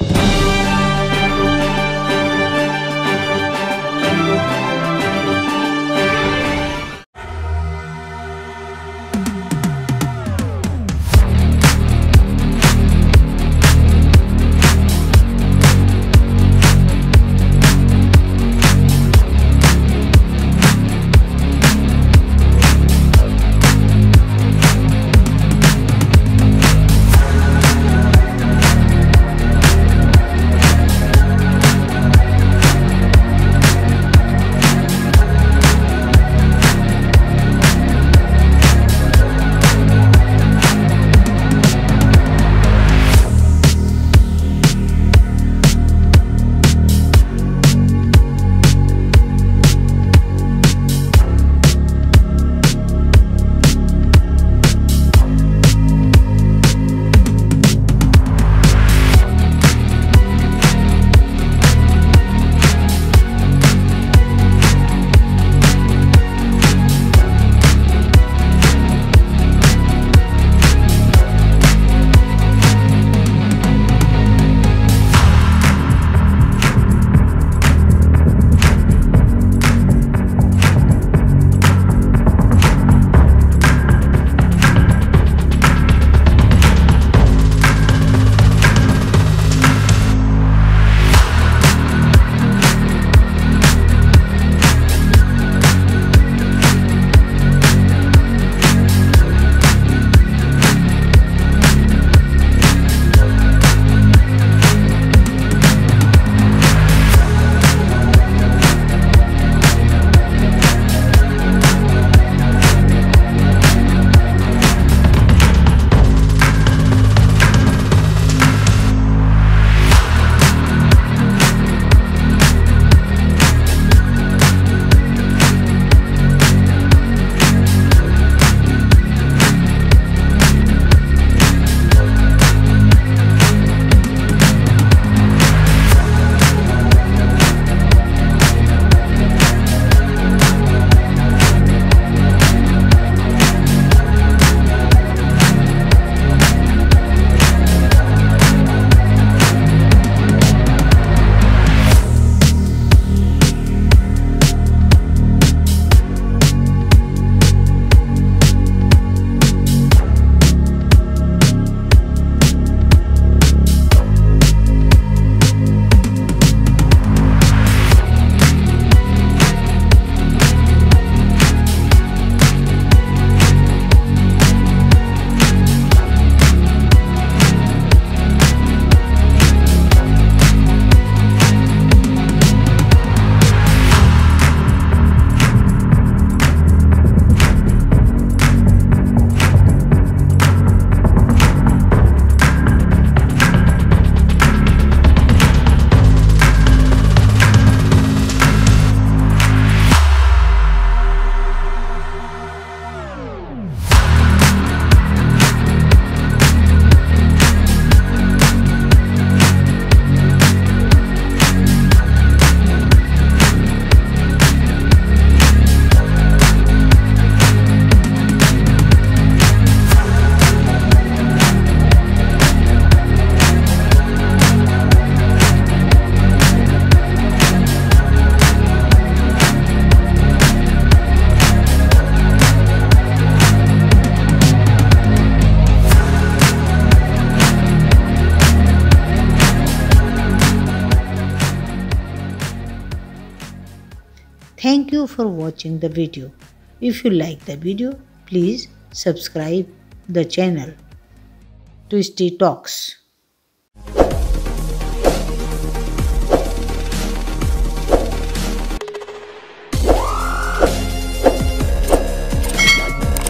Thank for watching the video. If you like the video, please subscribe the channel. Twisty Talks.